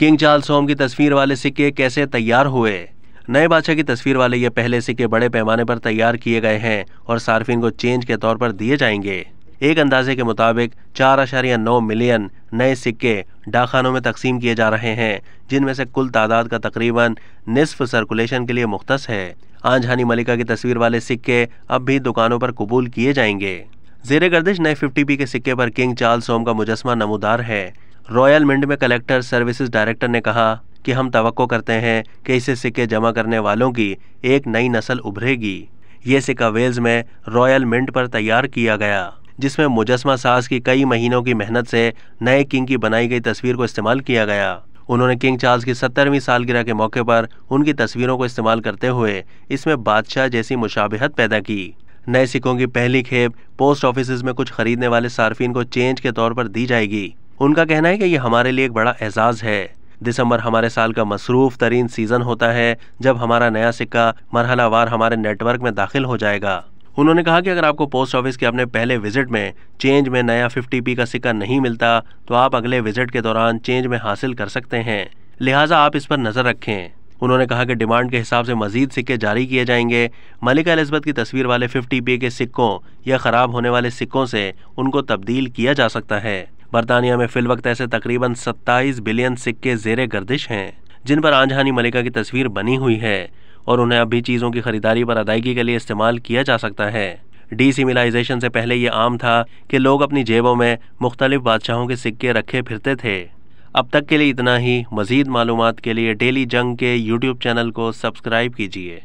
King Charles home की तस्वीर वाले सिक्के कैसे तैयार हुए? नए बादशाह की तस्वीर वाले ये पहले सिक्के बड़े पैमाने पर तैयार किए गए हैं और सार्फिन को चेंज के तौर पर दिए जाएँगे। एक अंदाजे के मुताबिक चार अशारिया नौ मिलियन नए सिक्के डाकखानों में तकसीम किए जा रहे हैं, जिनमें से कुल तादाद का तकरीबन निसफ सर्कुलेशन के लिए मुख्त है। आंजहानी मलिका की तस्वीर वाले सिक्के अब भी दुकानों पर कबूल किए जाएँगे। जेर गर्दिश नए फिफ्टी पी के सिक्के पर किंग चार्ल्स होम का मुजस्मा नमोदार है। रॉयल मिंट में कलेक्टर सर्विसेज़ डायरेक्टर ने कहा कि हम तो करते हैं कि इसे सिक्के जमा करने वालों की एक नई नस्ल उभरेगी। ये सिक्का वेल्स में रॉयल मिंट पर तैयार किया गया, जिसमें मुजस्मा साज की कई महीनों की मेहनत से नए किंग की बनाई गई तस्वीर को इस्तेमाल किया गया। उन्होंने किंग चार्ल्स की सत्तरवीं सालगिरह के मौके पर उनकी तस्वीरों को इस्तेमाल करते हुए इसमें बादशाह जैसी मुशाबहत पैदा की। नए सिक्कों की पहली खेप पोस्ट ऑफ़िस में कुछ खरीदने वाले सार्फिन को चेंज के तौर पर दी जाएगी। उनका कहना है कि यह हमारे लिए एक बड़ा एजाज है। दिसंबर हमारे साल का मसरूफ तरीन सीज़न होता है, जब हमारा नया सिक्का मरहलावार हमारे नेटवर्क में दाखिल हो जाएगा। उन्होंने कहा कि अगर आपको पोस्ट ऑफ़िस के अपने पहले विज़िट में चेंज में नया 50p का सिक्का नहीं मिलता तो आप अगले विज़िट के दौरान चेंज में हासिल कर सकते हैं। लिहाजा आप इस पर नज़र रखें। उन्होंने कहा कि डिमांड के हिसाब से मजीद सिक्के जारी किए जाएँगे। मलिका एलिजबत की तस्वीर वाले 50p के सिक्कों या ख़राब होने वाले सिक्कों से उनको तब्दील किया जा सकता है। बरतानिया में फिल वक्त ऐसे तकरीबन 27 बिलियन सिक्के जेर गर्दिश हैं, जिन पर आंजहानी मलिका की तस्वीर बनी हुई है और उन्हें अभी चीज़ों की खरीदारी पर अदायगी के लिए इस्तेमाल किया जा सकता है। डीसिमिलाइजेशन से पहले ये आम था कि लोग अपनी जेबों में मुख्तलिफ़ बादशाहों के सिक्के रखे फिरते थे। अब तक के लिए इतना ही। मज़ीद मालूम के लिए डेली जंग के यूट्यूब चैनल को सब्सक्राइब कीजिए।